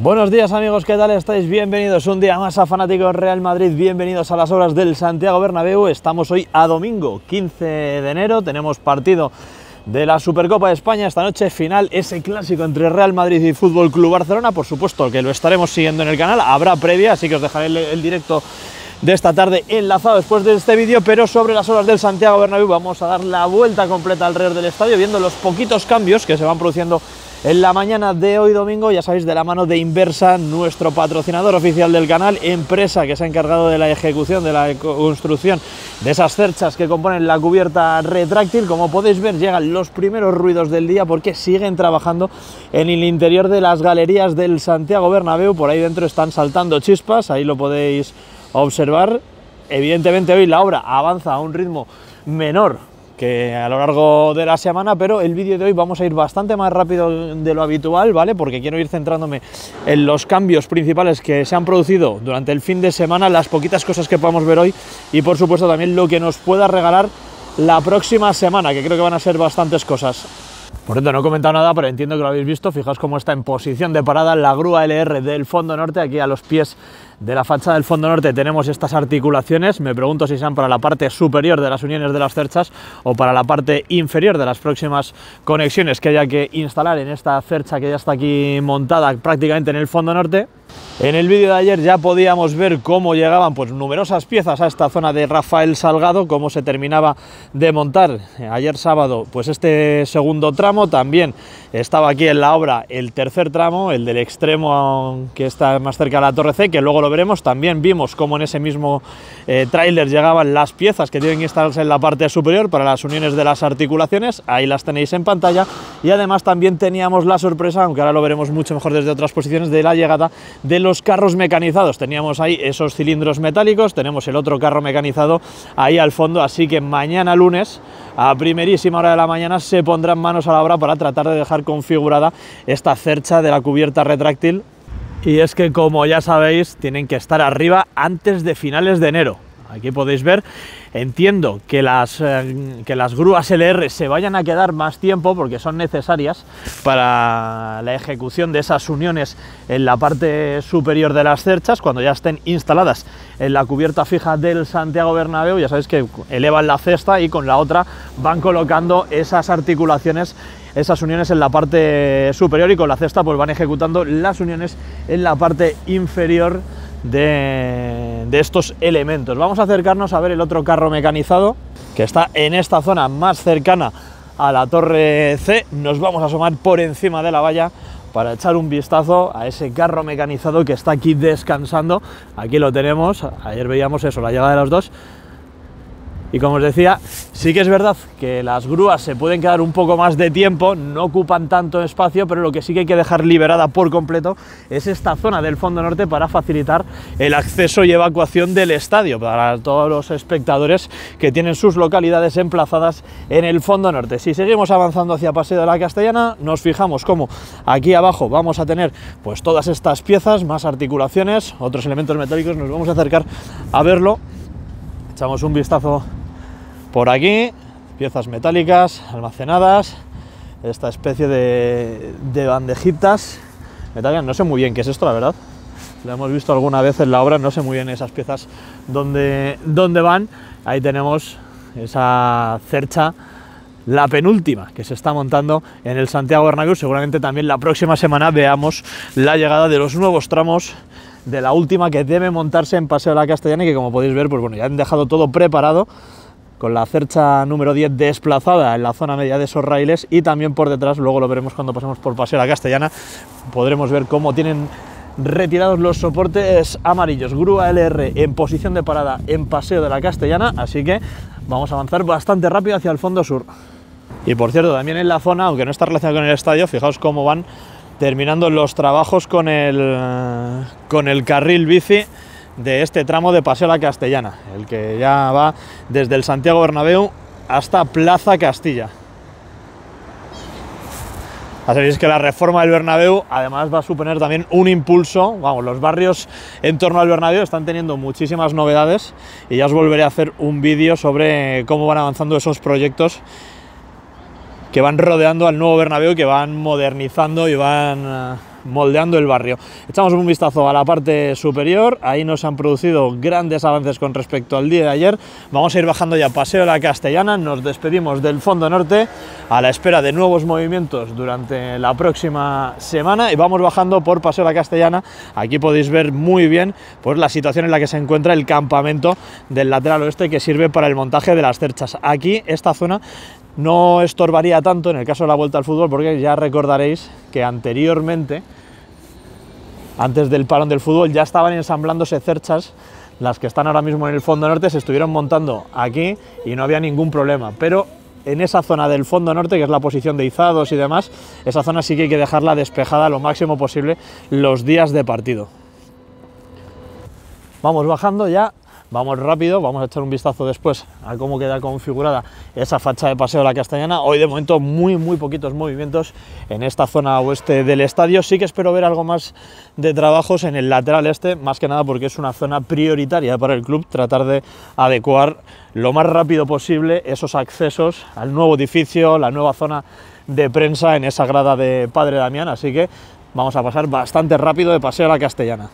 Buenos días amigos, ¿qué tal estáis? Bienvenidos un día más a Fanáticos Real Madrid, bienvenidos a las obras del Santiago Bernabéu. Estamos hoy a domingo 15 de enero, tenemos partido de la Supercopa de España esta noche, final ese clásico entre Real Madrid y Fútbol Club Barcelona, por supuesto que lo estaremos siguiendo en el canal, habrá previa, así que os dejaré el, el directo de esta tarde enlazado después de este vídeo, pero sobre las obras del Santiago Bernabéu vamos a dar la vuelta completa alrededor del estadio, viendo los poquitos cambios que se van produciendo en la mañana de hoy domingo, ya sabéis, de la mano de Inversa, nuestro patrocinador oficial del canal, empresa que se ha encargado de la ejecución, de la construcción de esas cerchas que componen la cubierta retráctil. Como podéis ver, llegan los primeros ruidos del día porque siguen trabajando en el interior de las galerías del Santiago Bernabéu. Por ahí dentro están saltando chispas, ahí lo podéis observar. Evidentemente hoy la obra avanza a un ritmo menor que a lo largo de la semana, pero el vídeo de hoy vamos a ir bastante más rápido de lo habitual, ¿vale? Porque quiero ir centrándome en los cambios principales que se han producido durante el fin de semana, las poquitas cosas que podamos ver hoy y por supuesto también lo que nos pueda regalar la próxima semana, que creo que van a ser bastantes cosas. Por cierto, no he comentado nada, pero entiendo que lo habéis visto. Fijaos cómo está en posición de parada la grúa LR del fondo norte, aquí a los pies de la fachada del fondo norte tenemos estas articulaciones, me pregunto si sean para la parte superior de las uniones de las cerchas o para la parte inferior de las próximas conexiones que haya que instalar en esta cercha que ya está aquí montada prácticamente en el fondo norte. En el vídeo de ayer ya podíamos ver cómo llegaban pues, numerosas piezas a esta zona de Rafael Salgado, cómo se terminaba de montar. Ayer sábado pues este segundo tramo, también estaba aquí en la obra el tercer tramo, el del extremo que está más cerca de la Torre C, que luego lo veremos, también vimos cómo en ese mismo eh, tráiler llegaban las piezas que tienen que instalarse en la parte superior para las uniones de las articulaciones, ahí las tenéis en pantalla, y además también teníamos la sorpresa, aunque ahora lo veremos mucho mejor desde otras posiciones, de la llegada de los carros mecanizados. Teníamos ahí esos cilindros metálicos, tenemos el otro carro mecanizado ahí al fondo, así que mañana lunes, a primerísima hora de la mañana, se pondrán manos a la obra para tratar de dejar configurada esta cercha de la cubierta retráctil. Y es que, como ya sabéis, tienen que estar arriba antes de finales de enero. Aquí podéis ver, entiendo que las, eh, que las grúas LR se vayan a quedar más tiempo porque son necesarias para la ejecución de esas uniones en la parte superior de las cerchas, cuando ya estén instaladas en la cubierta fija del Santiago Bernabéu, ya sabéis que elevan la cesta y con la otra van colocando esas articulaciones esas uniones en la parte superior y con la cesta pues van ejecutando las uniones en la parte inferior de, estos elementos. Vamos a acercarnos a ver el otro carro mecanizado que está en esta zona más cercana a la torre C. Nos vamos a asomar por encima de la valla para echar un vistazo a ese carro mecanizado que está aquí descansando. Aquí lo tenemos, ayer veíamos eso, la llegada de los dos. Y como os decía, sí que es verdad que las grúas se pueden quedar un poco más de tiempo, no ocupan tanto espacio, pero lo que sí que hay que dejar liberada por completo es esta zona del fondo norte para facilitar el acceso y evacuación del estadio para todos los espectadores que tienen sus localidades emplazadas en el fondo norte. Si seguimos avanzando hacia Paseo de la Castellana, nos fijamos como aquí abajo vamos a tener pues todas estas piezas, más articulaciones, otros elementos metálicos, nos vamos a acercar a verlo. Echamos un vistazo por aquí, piezas metálicas almacenadas, esta especie de, de bandejitas metálicas, no sé muy bien qué es esto, la verdad. Lo hemos visto alguna vez en la obra, no sé muy bien esas piezas dónde, dónde van. Ahí tenemos esa cercha, la penúltima que se está montando en el Santiago Bernabéu. Seguramente también la próxima semana veamos la llegada de los nuevos tramos de la última que debe montarse en Paseo de la Castellana y que como podéis ver, pues bueno, ya han dejado todo preparado con la cercha número 10 desplazada en la zona media de esos raíles y también por detrás, luego lo veremos cuando pasemos por Paseo de la Castellana, podremos ver cómo tienen retirados los soportes amarillos, grúa LR en posición de parada en Paseo de la Castellana, así que vamos a avanzar bastante rápido hacia el fondo sur. Y por cierto, también en la zona, aunque no está relacionado con el estadio, fijaos cómo van terminando los trabajos con el, con el carril bici de este tramo de Paseo La Castellana, el que ya va desde el Santiago Bernabéu hasta Plaza Castilla. Ya sabéis que la reforma del Bernabéu además va a suponer también un impulso, vamos, los barrios en torno al Bernabéu están teniendo muchísimas novedades y ya os volveré a hacer un vídeo sobre cómo van avanzando esos proyectos que van rodeando al nuevo Bernabéu, que van modernizando y van moldeando el barrio. Echamos un vistazo a la parte superior, ahí nos han producido grandes avances con respecto al día de ayer. Vamos a ir bajando ya Paseo La Castellana, nos despedimos del fondo norte a la espera de nuevos movimientos durante la próxima semana y vamos bajando por Paseo La Castellana. Aquí podéis ver muy bien pues, la situación en la que se encuentra el campamento del lateral oeste que sirve para el montaje de las cerchas. Aquí esta zona no estorbaría tanto en el caso de la vuelta al fútbol porque ya recordaréis que anteriormente, antes del parón del fútbol, ya estaban ensamblándose cerchas, las que están ahora mismo en el fondo norte se estuvieron montando aquí y no había ningún problema, pero en esa zona del fondo norte, que es la posición de izados y demás, esa zona sí que hay que dejarla despejada lo máximo posible los días de partido. Vamos bajando ya Vamos rápido, vamos a echar un vistazo después a cómo queda configurada esa facha de Paseo de la Castellana. Hoy de momento muy muy poquitos movimientos en esta zona oeste del estadio. Sí que espero ver algo más de trabajos en el lateral este, más que nada porque es una zona prioritaria para el club, tratar de adecuar lo más rápido posible esos accesos al nuevo edificio, la nueva zona de prensa en esa grada de Padre Damián, así que vamos a pasar bastante rápido de Paseo a la Castellana.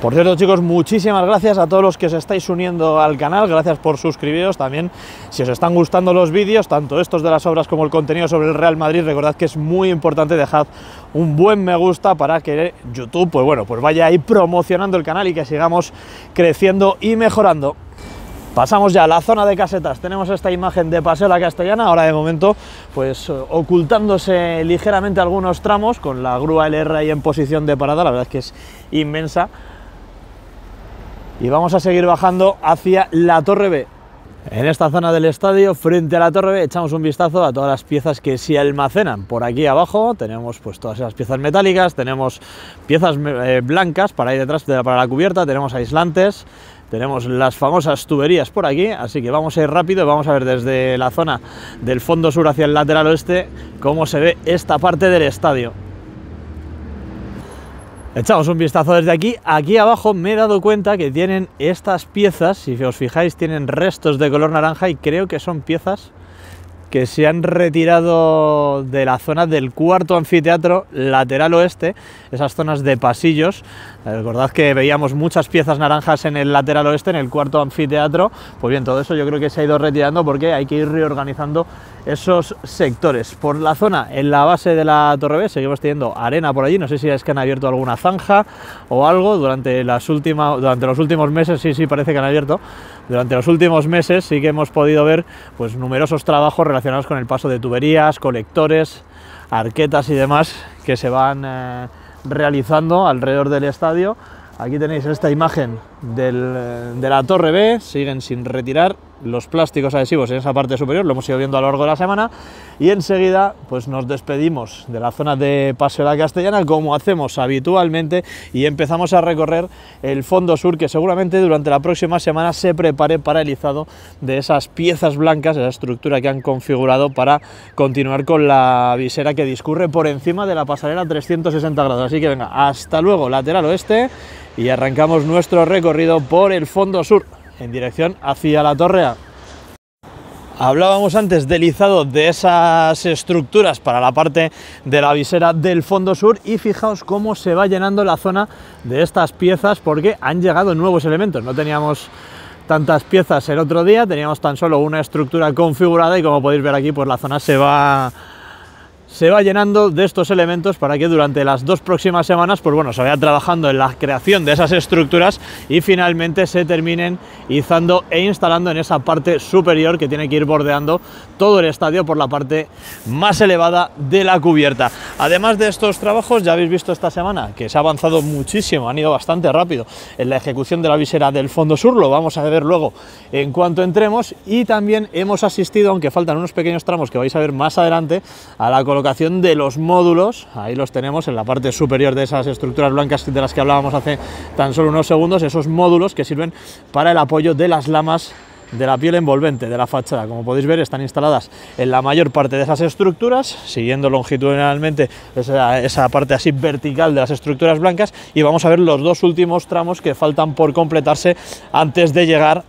Por cierto, chicos, muchísimas gracias a todos los que os estáis uniendo al canal, gracias por suscribiros también. Si os están gustando los vídeos, tanto estos de las obras como el contenido sobre el Real Madrid, recordad que es muy importante dejar un buen me gusta para que YouTube, pues bueno, pues vaya ahí promocionando el canal y que sigamos creciendo y mejorando. Pasamos ya a la zona de casetas, tenemos esta imagen de Paseo La Castellana, ahora de momento pues ocultándose ligeramente algunos tramos con la grúa LR ahí en posición de parada, la verdad es que es inmensa, y vamos a seguir bajando hacia la Torre B. En esta zona del estadio, frente a la Torre B, echamos un vistazo a todas las piezas que se almacenan. Por aquí abajo tenemos pues todas esas piezas metálicas, tenemos piezas eh, blancas para ahí detrás, para la cubierta, tenemos aislantes, tenemos las famosas tuberías por aquí, así que vamos a ir rápido y vamos a ver desde la zona del fondo sur hacia el lateral oeste cómo se ve esta parte del estadio. Echamos un vistazo desde aquí. Aquí abajo me he dado cuenta que tienen estas piezas, si os fijáis, tienen restos de color naranja y creo que son piezas que se han retirado de la zona del cuarto anfiteatro lateral oeste, esas zonas de pasillos. Recordad que veíamos muchas piezas naranjas en el lateral oeste, en el cuarto anfiteatro. Pues bien, todo eso yo creo que se ha ido retirando porque hay que ir reorganizando esos sectores. Por la zona, en la base de la Torre B, seguimos teniendo arena por allí. No sé si es que han abierto alguna zanja o algo durante, las últimas, durante los últimos meses. Sí, sí, parece que han abierto. Durante los últimos meses sí que hemos podido ver pues, numerosos trabajos relacionados con el paso de tuberías, colectores, arquetas y demás que se van eh, realizando alrededor del estadio. Aquí tenéis esta imagen eh, de la Torre B, siguen sin retirar los plásticos adhesivos en esa parte superior, lo hemos ido viendo a lo largo de la semana, y enseguida pues nos despedimos de la zona de Paseo de la Castellana como hacemos habitualmente y empezamos a recorrer el fondo sur que seguramente durante la próxima semana se prepare para el izado de esas piezas blancas, esa estructura que han configurado para continuar con la visera que discurre por encima de la pasarela 360 grados. Así que venga, hasta luego, lateral oeste, y arrancamos nuestro recorrido por el fondo sur en dirección hacia la Torrea. Hablábamos antes del izado de esas estructuras para la parte de la visera del fondo sur y fijaos cómo se va llenando la zona de estas piezas porque han llegado nuevos elementos. No teníamos tantas piezas el otro día, teníamos tan solo una estructura configurada y como podéis ver aquí pues la zona se va se va llenando de estos elementos para que durante las dos próximas semanas pues bueno, se vaya trabajando en la creación de esas estructuras y finalmente se terminen izando e instalando en esa parte superior que tiene que ir bordeando todo el estadio por la parte más elevada de la cubierta. Además de estos trabajos, ya habéis visto esta semana que se ha avanzado muchísimo, han ido bastante rápido en la ejecución de la visera del fondo sur, lo vamos a ver luego en cuanto entremos y también hemos asistido, aunque faltan unos pequeños tramos que vais a ver más adelante, a la colocación de los módulos, ahí los tenemos en la parte superior de esas estructuras blancas de las que hablábamos hace tan solo unos segundos, esos módulos que sirven para el apoyo de las lamas de la piel envolvente de la fachada. Como podéis ver, están instaladas en la mayor parte de esas estructuras, siguiendo longitudinalmente esa, esa, parte así vertical de las estructuras blancas y vamos a ver los dos últimos tramos que faltan por completarse antes de llegar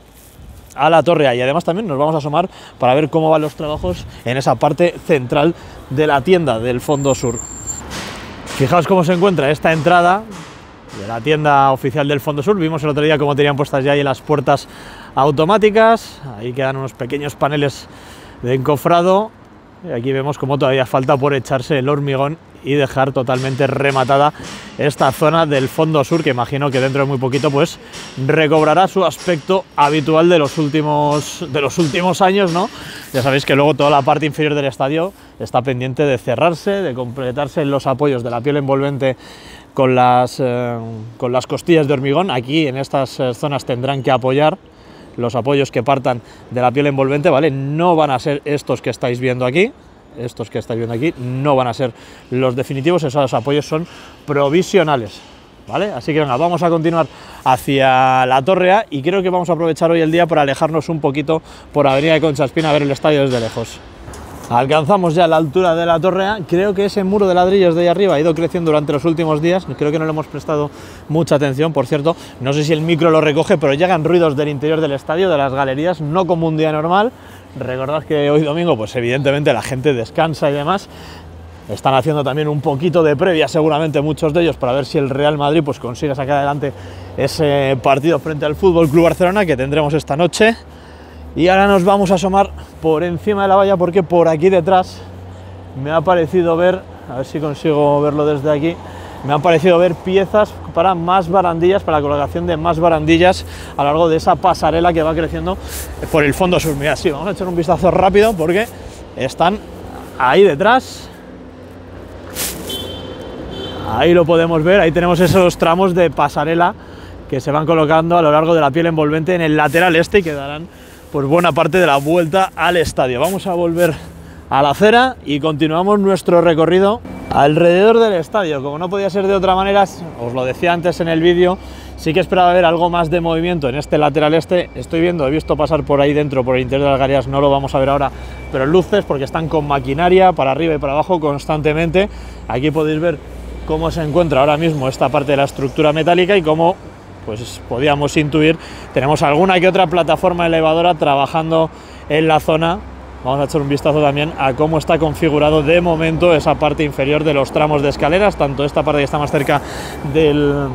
a la torre y además también nos vamos a asomar para ver cómo van los trabajos en esa parte central de la tienda del fondo sur. Fijaos cómo se encuentra esta entrada de la tienda oficial del Fondo Sur. Vimos el otro día cómo tenían puestas ya ahí las puertas automáticas. Ahí quedan unos pequeños paneles de encofrado. Y aquí vemos cómo todavía falta por echarse el hormigón y dejar totalmente rematada esta zona del fondo sur que imagino que dentro de muy poquito pues recobrará su aspecto habitual de los últimos de los últimos años no ya sabéis que luego toda la parte inferior del estadio está pendiente de cerrarse de completarse los apoyos de la piel envolvente con las, eh, con las costillas de hormigón. Aquí en estas eh, zonas tendrán que apoyar los apoyos que partan de la piel envolvente, ¿vale? No van a ser estos que estáis viendo aquí, estos que estáis viendo aquí, no van a ser los definitivos, esos apoyos son provisionales, ¿vale? Así que venga, vamos a continuar hacia la Torre A y creo que vamos a aprovechar hoy el día para alejarnos un poquito por Avenida de Concha Espina a ver el estadio desde lejos. Alcanzamos ya la altura de la torre A. Creo que ese muro de ladrillos de ahí arriba ha ido creciendo durante los últimos días. Creo que no le hemos prestado mucha atención, por cierto. No sé si el micro lo recoge, pero llegan ruidos del interior del estadio, de las galerías, no como un día normal. Recordad que hoy domingo, pues evidentemente la gente descansa y demás. Están haciendo también un poquito de previa, seguramente muchos de ellos, para ver si el Real Madrid pues, consigue sacar adelante ese partido frente al Fútbol Club Barcelona que tendremos esta noche. Y ahora nos vamos a asomar por encima de la valla porque por aquí detrás me ha parecido ver, a ver si consigo verlo desde aquí, me ha parecido ver piezas para más barandillas, para la colocación de más barandillas a lo largo de esa pasarela que va creciendo por el fondo sur. Mira, sí, vamos a echar un vistazo rápido porque están ahí detrás. Ahí lo podemos ver, ahí tenemos esos tramos de pasarela que se van colocando a lo largo de la piel envolvente en el lateral este y que darán pues buena parte de la vuelta al estadio. Vamos a volver a la acera y continuamos nuestro recorrido alrededor del estadio. Como no podía ser de otra manera, os lo decía antes en el vídeo, sí que esperaba ver algo más de movimiento en este lateral este. Estoy viendo, he visto pasar por ahí dentro, por el interior de las galerías, no lo vamos a ver ahora, pero luces porque están con maquinaria para arriba y para abajo constantemente. Aquí podéis ver cómo se encuentra ahora mismo esta parte de la estructura metálica y cómo pues podíamos intuir, tenemos alguna que otra plataforma elevadora trabajando en la zona. Vamos a echar un vistazo también a cómo está configurado de momento esa parte inferior de los tramos de escaleras, tanto esta parte que está más cerca del,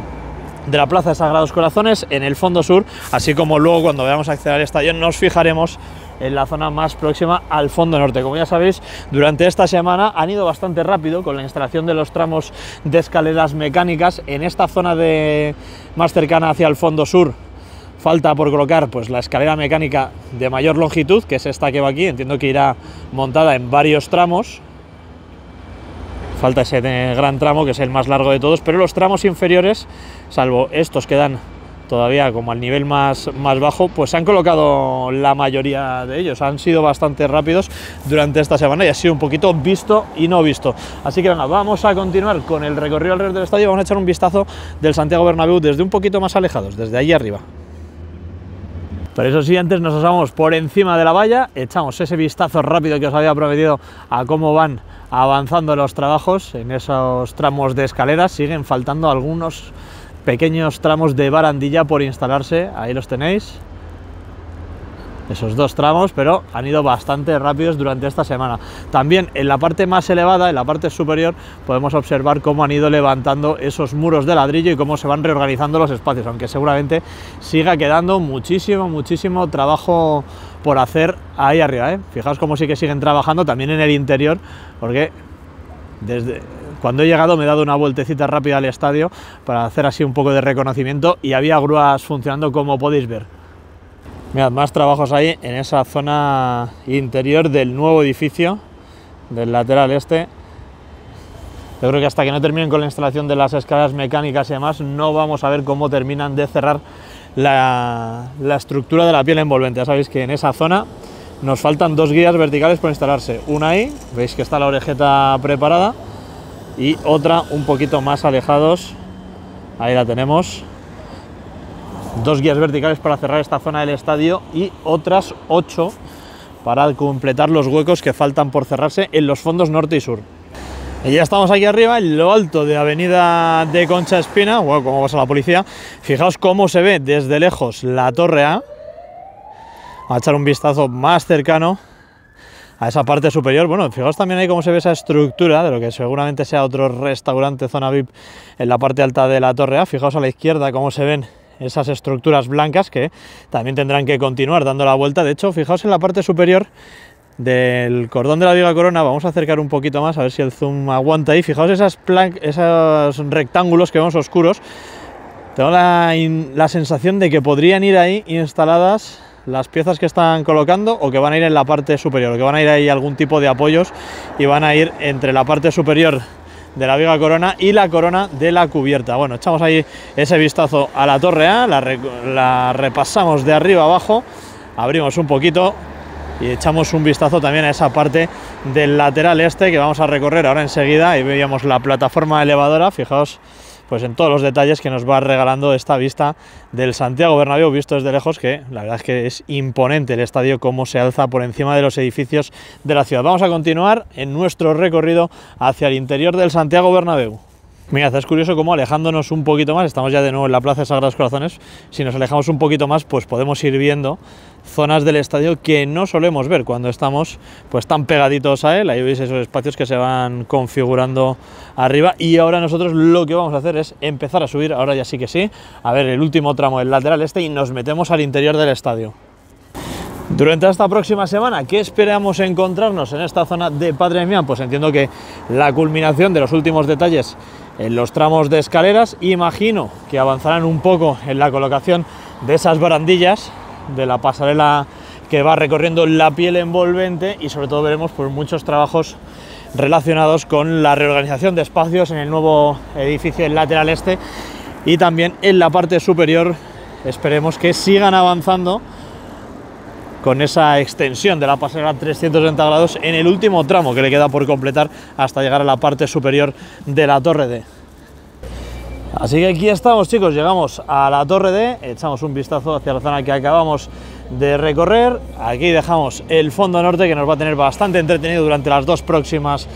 de la Plaza de Sagrados Corazones en el fondo sur, así como luego cuando veamos acceder al estadio nos fijaremos en la zona más próxima al fondo norte. Como ya sabéis, durante esta semana han ido bastante rápido con la instalación de los tramos de escaleras mecánicas en esta zona de más cercana hacia el fondo sur. Falta por colocar pues, la escalera mecánica de mayor longitud, que es esta que va aquí. Entiendo que irá montada en varios tramos. Falta ese gran tramo, que es el más largo de todos, pero los tramos inferiores, salvo estos que dan todavía como al nivel más, más bajo, pues se han colocado la mayoría de ellos. Han sido bastante rápidos durante esta semana y ha sido un poquito visto y no visto. Así que vamos a continuar con el recorrido alrededor del estadio. Vamos a echar un vistazo del Santiago Bernabéu desde un poquito más alejados, desde ahí arriba. Pero eso sí, antes nos asamos por encima de la valla, echamos ese vistazo rápido que os había prometido a cómo van avanzando los trabajos en esos tramos de escaleras. Siguen faltando algunos pequeños tramos de barandilla por instalarse, ahí los tenéis, esos dos tramos, pero han ido bastante rápidos durante esta semana. También en la parte más elevada, en la parte superior, podemos observar cómo han ido levantando esos muros de ladrillo y cómo se van reorganizando los espacios, aunque seguramente siga quedando muchísimo, muchísimo trabajo por hacer ahí arriba. ¿eh? Fijaos cómo sí que siguen trabajando también en el interior, porque desde cuando he llegado me he dado una vueltecita rápida al estadio para hacer así un poco de reconocimiento y había grúas funcionando como podéis ver. Mirad, más trabajos ahí en esa zona interior del nuevo edificio, del lateral este. Yo creo que hasta que no terminen con la instalación de las escaleras mecánicas y demás, no vamos a ver cómo terminan de cerrar la, la estructura de la piel envolvente. Ya sabéis que en esa zona nos faltan dos guías verticales por instalarse. Una ahí, veis que está la orejeta preparada, y otra un poquito más alejados. Ahí la tenemos. Dos guías verticales para cerrar esta zona del estadio y otras ocho para completar los huecos que faltan por cerrarse en los fondos norte y sur. Y ya estamos aquí arriba, en lo alto de Avenida de Concha Espina, wow, como pasa la policía. Fijaos cómo se ve desde lejos la Torre A. a echar un vistazo más cercano esa parte superior. Bueno, fijaos también ahí cómo se ve esa estructura de lo que seguramente sea otro restaurante, zona VIP en la parte alta de la torre A. Fijaos a la izquierda cómo se ven esas estructuras blancas que también tendrán que continuar dando la vuelta. De hecho, fijaos en la parte superior del cordón de la viga corona, vamos a acercar un poquito más a ver si el zoom aguanta ahí. Fijaos esas esos rectángulos que vemos oscuros. Tengo la, la sensación de que podrían ir ahí instaladas las piezas que están colocando o que van a ir en la parte superior, que van a ir ahí algún tipo de apoyos y van a ir entre la parte superior de la viga corona y la corona de la cubierta. Bueno, echamos ahí ese vistazo a la torre A, la, repasamos de arriba abajo, abrimos un poquito y echamos un vistazo también a esa parte del lateral este que vamos a recorrer ahora enseguida y veíamos la plataforma elevadora, fijaos pues en todos los detalles que nos va regalando esta vista del Santiago Bernabéu visto desde lejos, que la verdad es que es imponente el estadio cómo se alza por encima de los edificios de la ciudad. Vamos a continuar en nuestro recorrido hacia el interior del Santiago Bernabéu. Mira, es curioso cómo alejándonos un poquito más, estamos ya de nuevo en la Plaza de Sagrados Corazones, si nos alejamos un poquito más, pues podemos ir viendo zonas del estadio que no solemos ver cuando estamos pues tan pegaditos a él, ahí veis esos espacios que se van configurando arriba y ahora nosotros lo que vamos a hacer es empezar a subir, ahora ya sí que sí, a ver el último tramo del lateral este y nos metemos al interior del estadio. Durante esta próxima semana, ¿qué esperamos encontrarnos en esta zona de Padre Damián? Pues entiendo que la culminación de los últimos detalles en los tramos de escaleras. Imagino que avanzarán un poco en la colocación de esas barandillas de la pasarela que va recorriendo la piel envolvente y sobre todo veremos por muchos trabajos relacionados con la reorganización de espacios en el nuevo edificio del lateral este y también en la parte superior esperemos que sigan avanzando con esa extensión de la pasarela 360 grados en el último tramo que le queda por completar hasta llegar a la parte superior de la torre D. Así que aquí estamos chicos, llegamos a la torre D, echamos un vistazo hacia la zona que acabamos de recorrer, aquí dejamos el fondo norte que nos va a tener bastante entretenido durante las dos próximas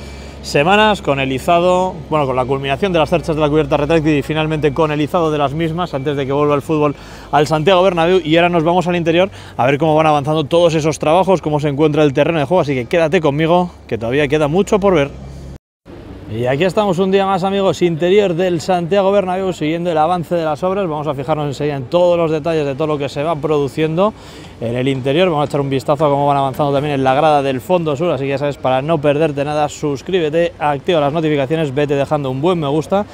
semanas con el izado, bueno, con la culminación de las cerchas de la cubierta retráctil y finalmente con el izado de las mismas antes de que vuelva el fútbol al Santiago Bernabéu y ahora nos vamos al interior a ver cómo van avanzando todos esos trabajos, cómo se encuentra el terreno de juego, así que quédate conmigo que todavía queda mucho por ver. Y aquí estamos un día más amigos, interior del Santiago Bernabéu, siguiendo el avance de las obras, vamos a fijarnos enseguida en todos los detalles de todo lo que se va produciendo en el interior, vamos a echar un vistazo a cómo van avanzando también en la grada del fondo sur, así que ya sabes, para no perderte nada, suscríbete, activa las notificaciones, vete dejando un buen me gusta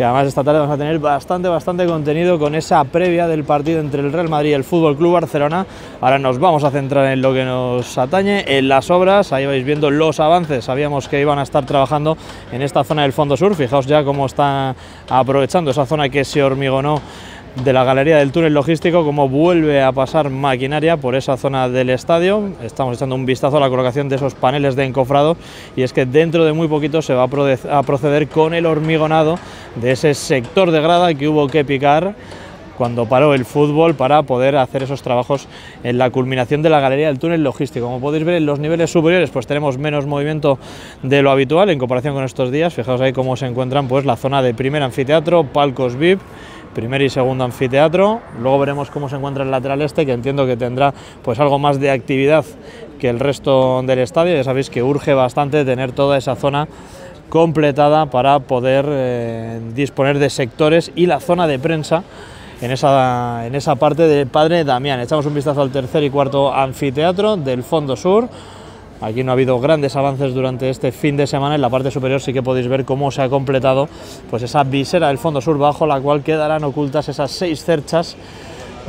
que además esta tarde vamos a tener bastante, bastante contenido con esa previa del partido entre el Real Madrid y el Fútbol Club Barcelona. Ahora nos vamos a centrar en lo que nos atañe, en las obras, ahí vais viendo los avances, sabíamos que iban a estar trabajando en esta zona del fondo sur, fijaos ya cómo está aprovechando esa zona que se hormigonó de la galería del túnel logístico, como vuelve a pasar maquinaria por esa zona del estadio. Estamos echando un vistazo a la colocación de esos paneles de encofrado y es que dentro de muy poquito se va a proceder con el hormigonado de ese sector de grada que hubo que picar cuando paró el fútbol para poder hacer esos trabajos en la culminación de la galería del túnel logístico. Como podéis ver en los niveles superiores pues tenemos menos movimiento de lo habitual en comparación con estos días. Fijaos ahí cómo se encuentran pues la zona de primer anfiteatro, palcos VIP primer y segundo anfiteatro. Luego veremos cómo se encuentra el lateral este, que entiendo que tendrá pues algo más de actividad que el resto del estadio. Ya sabéis que urge bastante tener toda esa zona completada para poder eh, disponer de sectores y la zona de prensa en esa, en esa parte de Padre Damián. Echamos un vistazo al tercer y cuarto anfiteatro del fondo sur. Aquí no ha habido grandes avances durante este fin de semana. En la parte superior sí que podéis ver cómo se ha completado pues esa visera del fondo sur bajo la cual quedarán ocultas esas seis cerchas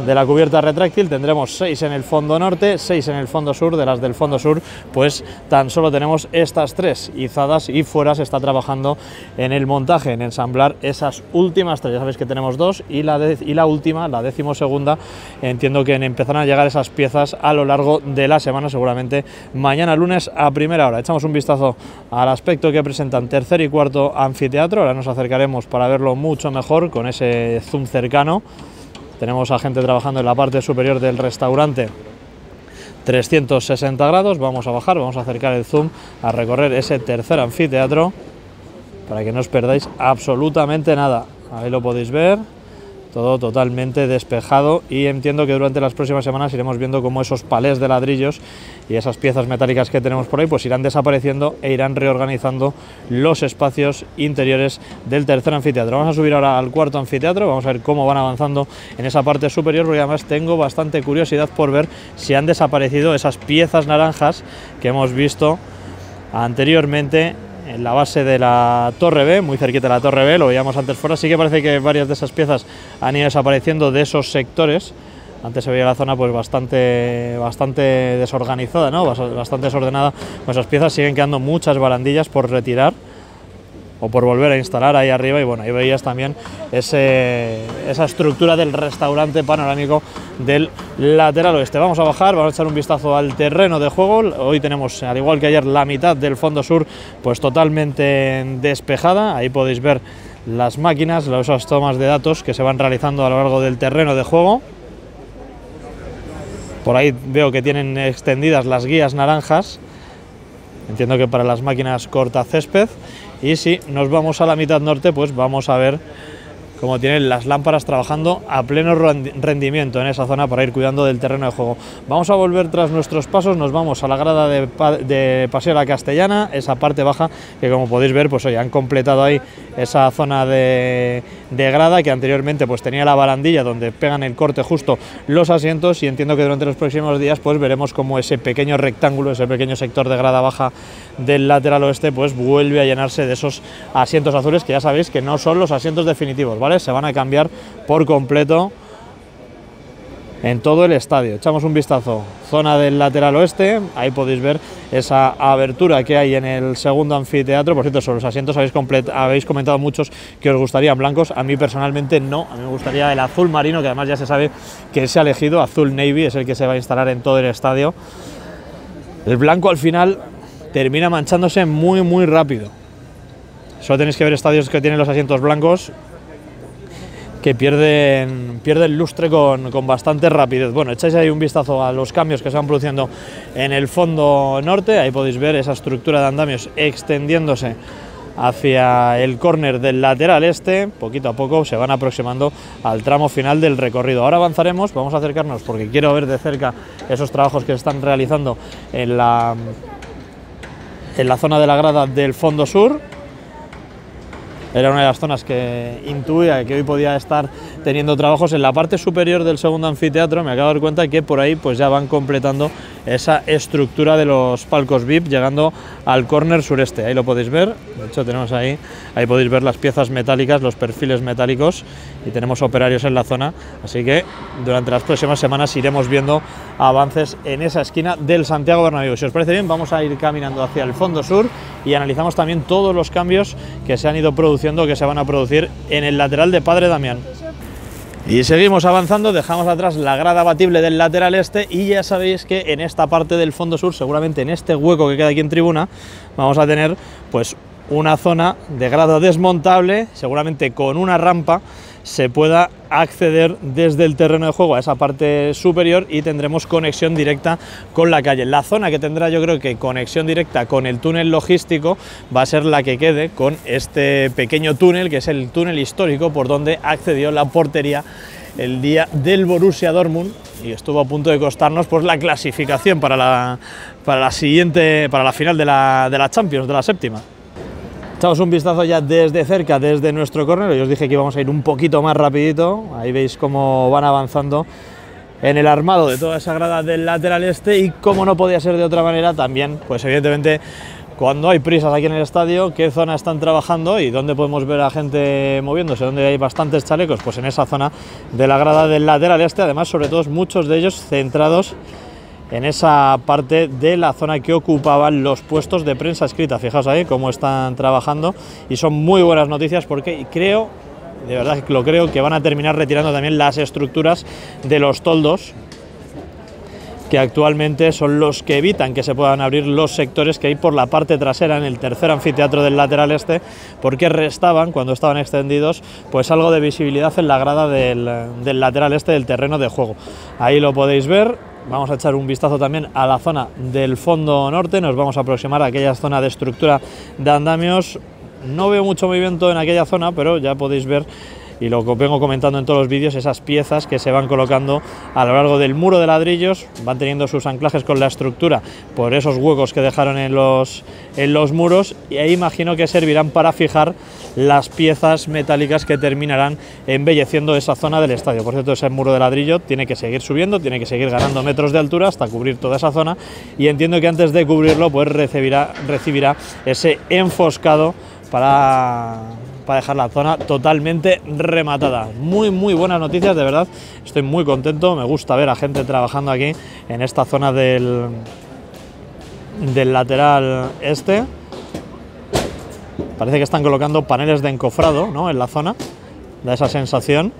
de la cubierta retráctil. Tendremos 6 en el fondo norte, 6 en el fondo sur, de las del fondo sur pues tan solo tenemos estas tres izadas y fuera se está trabajando en el montaje, en ensamblar esas últimas tres, ya sabéis que tenemos dos y la, y la última, la décimo segunda, entiendo que empezarán a llegar esas piezas a lo largo de la semana, seguramente mañana lunes a primera hora. Echamos un vistazo al aspecto que presentan tercer y cuarto anfiteatro, ahora nos acercaremos para verlo mucho mejor con ese zoom cercano. Tenemos a gente trabajando en la parte superior del restaurante 360 grados. Vamos a bajar, vamos a acercar el zoom a recorrer ese tercer anfiteatro para que no os perdáis absolutamente nada. Ahí lo podéis ver. Todo totalmente despejado y entiendo que durante las próximas semanas iremos viendo cómo esos palés de ladrillos y esas piezas metálicas que tenemos por ahí pues irán desapareciendo e irán reorganizando los espacios interiores del tercer anfiteatro. Vamos a subir ahora al cuarto anfiteatro, vamos a ver cómo van avanzando en esa parte superior porque además tengo bastante curiosidad por ver si han desaparecido esas piezas naranjas que hemos visto anteriormente en la base de la Torre B, muy cerquita de la Torre B, lo veíamos antes fuera, sí que parece que varias de esas piezas han ido desapareciendo de esos sectores. Antes se veía la zona pues bastante, bastante desorganizada, ¿no? bastante desordenada. Pues esas piezas siguen quedando muchas barandillas por retirar o por volver a instalar ahí arriba y bueno, ahí veías también esa estructura del restaurante panorámico del lateral oeste. Vamos a bajar, vamos a echar un vistazo al terreno de juego. Hoy tenemos, al igual que ayer, la mitad del fondo sur pues totalmente despejada. Ahí podéis ver las máquinas, las tomas de datos que se van realizando a lo largo del terreno de juego. Por ahí veo que tienen extendidas las guías naranjas. Entiendo que para las máquinas corta césped y si nos vamos a la mitad norte, pues vamos a ver cómo tienen las lámparas trabajando a pleno rendimiento en esa zona para ir cuidando del terreno de juego. Vamos a volver tras nuestros pasos, nos vamos a la grada de, Paseo La Castellana, esa parte baja que como podéis ver, pues hoy han completado ahí esa zona de, de, grada que anteriormente pues tenía la barandilla donde pegan el corte justo los asientos y entiendo que durante los próximos días pues veremos como ese pequeño rectángulo, ese pequeño sector de grada baja del lateral oeste pues vuelve a llenarse de esos asientos azules que ya sabéis que no son los asientos definitivos, ¿vale? Se van a cambiar por completo en todo el estadio. Echamos un vistazo, zona del lateral oeste, ahí podéis ver esa abertura que hay en el segundo anfiteatro. Por cierto, sobre los asientos habéis, habéis comentado muchos que os gustarían blancos, a mí personalmente no, a mí me gustaría el azul marino, que además ya se sabe que se ha elegido, azul navy es el que se va a instalar en todo el estadio. El blanco al final termina manchándose muy muy rápido. Solo tenéis que ver estadios que tienen los asientos blancos que pierden, pierden lustre con, con, bastante rapidez. Bueno, echáis ahí un vistazo a los cambios que se van produciendo en el fondo norte, ahí podéis ver esa estructura de andamios extendiéndose hacia el córner del lateral este, poquito a poco se van aproximando al tramo final del recorrido. Ahora avanzaremos, vamos a acercarnos porque quiero ver de cerca esos trabajos que se están realizando en la en la zona de la grada del fondo sur. Era una de las zonas que intuía que hoy podía estar teniendo trabajos en la parte superior del segundo anfiteatro. Me acabo de dar cuenta que por ahí pues ya van completando esa estructura de los palcos VIP llegando al córner sureste. Ahí lo podéis ver, de hecho tenemos ahí, ahí podéis ver las piezas metálicas, los perfiles metálicos y tenemos operarios en la zona, así que durante las próximas semanas iremos viendo avances en esa esquina del Santiago Bernabéu. Si os parece bien, vamos a ir caminando hacia el fondo sur y analizamos también todos los cambios que se han ido produciendo, que se van a producir en el lateral de Padre Damián. Y seguimos avanzando, dejamos atrás la grada batible del lateral este y ya sabéis que en esta parte del fondo sur, seguramente en este hueco que queda aquí en tribuna, vamos a tener pues una zona de grada desmontable, seguramente con una rampa se pueda acceder desde el terreno de juego a esa parte superior y tendremos conexión directa con la calle. La zona que tendrá yo creo que conexión directa con el túnel logístico va a ser la que quede con este pequeño túnel que es el túnel histórico por donde accedió la portería el día del Borussia Dortmund y estuvo a punto de costarnos pues la clasificación para la, para la siguiente para la final de la, de la Champions de la séptima. Echamos un vistazo ya desde cerca, desde nuestro córner. Yo os dije que íbamos a ir un poquito más rapidito. Ahí veis cómo van avanzando en el armado de toda esa grada del lateral este y como no podía ser de otra manera también, pues evidentemente cuando hay prisas aquí en el estadio, qué zona están trabajando y dónde podemos ver a gente moviéndose, donde hay bastantes chalecos, pues en esa zona de la grada del lateral este, además sobre todo muchos de ellos centrados en esa parte de la zona que ocupaban los puestos de prensa escrita. Fijaos ahí cómo están trabajando y son muy buenas noticias porque creo, de verdad que lo creo, que van a terminar retirando también las estructuras de los toldos que actualmente son los que evitan que se puedan abrir los sectores que hay por la parte trasera en el tercer anfiteatro del lateral este, porque restaban, cuando estaban extendidos, pues algo de visibilidad en la grada del, del lateral este del terreno de juego. Ahí lo podéis ver, Vamos a echar un vistazo también a la zona del fondo norte, nos vamos a aproximar a aquella zona de estructura de andamios. No veo mucho movimiento en aquella zona, pero ya podéis ver y lo que vengo comentando en todos los vídeos, esas piezas que se van colocando a lo largo del muro de ladrillos, van teniendo sus anclajes con la estructura por esos huecos que dejaron en los, en los muros y ahí imagino que servirán para fijar las piezas metálicas que terminarán embelleciendo esa zona del estadio. Por cierto, ese muro de ladrillo tiene que seguir subiendo, tiene que seguir ganando metros de altura hasta cubrir toda esa zona y entiendo que antes de cubrirlo pues recibirá, recibirá ese enfoscado para, para dejar la zona totalmente rematada. Muy, muy buenas noticias, de verdad. Estoy muy contento, me gusta ver a gente trabajando aquí en esta zona del, del lateral este. Parece que están colocando paneles de encofrado ¿no? en la zona, da esa sensación.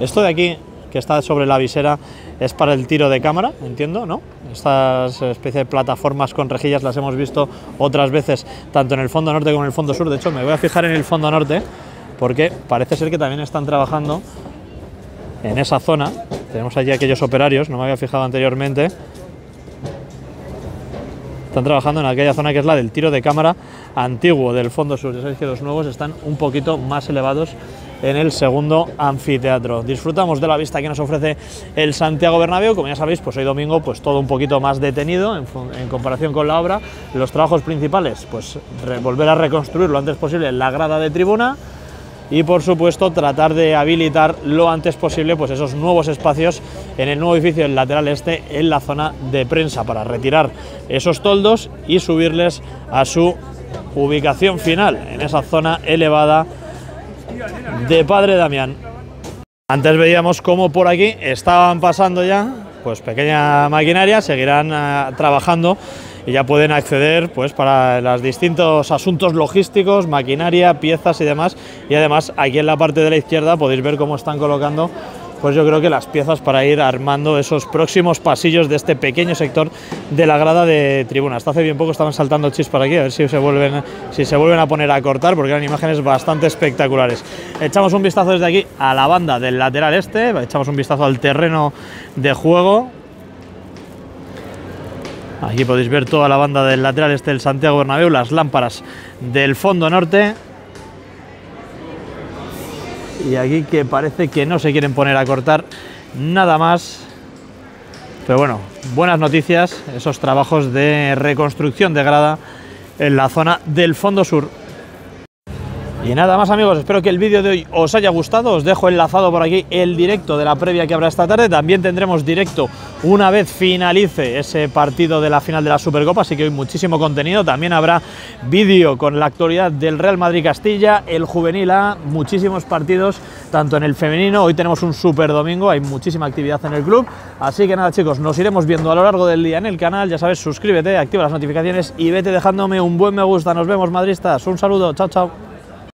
Esto de aquí, que está sobre la visera, es para el tiro de cámara, entiendo, ¿no? Estas especies de plataformas con rejillas las hemos visto otras veces, tanto en el fondo norte como en el fondo sur. De hecho, me voy a fijar en el fondo norte, porque parece ser que también están trabajando en esa zona. Tenemos allí aquellos operarios, no me había fijado anteriormente. Están trabajando en aquella zona que es la del tiro de cámara antiguo del fondo sur. Ya sabéis que los nuevos están un poquito más elevados en el segundo anfiteatro. Disfrutamos de la vista que nos ofrece el Santiago Bernabéu, como ya sabéis, pues hoy domingo pues todo un poquito más detenido en, comparación con la obra. Los trabajos principales, pues volver a reconstruir lo antes posible la grada de tribuna y por supuesto tratar de habilitar lo antes posible pues esos nuevos espacios en el nuevo edificio del lateral este en la zona de prensa para retirar esos toldos y subirles a su ubicación final en esa zona elevada de Padre Damián. Antes veíamos cómo por aquí estaban pasando ya, pues pequeña maquinaria, seguirán uh, trabajando y ya pueden acceder pues para los distintos asuntos logísticos, maquinaria, piezas y demás. Y además aquí en la parte de la izquierda podéis ver cómo están colocando pues yo creo que las piezas para ir armando esos próximos pasillos de este pequeño sector de la grada de tribuna. Hasta hace bien poco estaban saltando chis por aquí, a ver si se vuelven, si se vuelven a poner a cortar, porque eran imágenes bastante espectaculares. Echamos un vistazo desde aquí a la banda del lateral este, echamos un vistazo al terreno de juego. Aquí podéis ver toda la banda del lateral este del Santiago Bernabéu, las lámparas del fondo norte y aquí que parece que no se quieren poner a cortar nada más. Pero bueno, buenas noticias, esos trabajos de reconstrucción de grada en la zona del fondo sur y nada más amigos, espero que el vídeo de hoy os haya gustado, os dejo enlazado por aquí el directo de la previa que habrá esta tarde, también tendremos directo una vez finalice ese partido de la final de la Supercopa, así que hoy muchísimo contenido, también habrá vídeo con la actualidad del Real Madrid Castilla, el Juvenil A, muchísimos partidos, tanto en el femenino, hoy tenemos un super domingo, hay muchísima actividad en el club, así que nada chicos, nos iremos viendo a lo largo del día en el canal, ya sabes, suscríbete, activa las notificaciones y vete dejándome un buen me gusta, nos vemos madristas, un saludo, chao chao.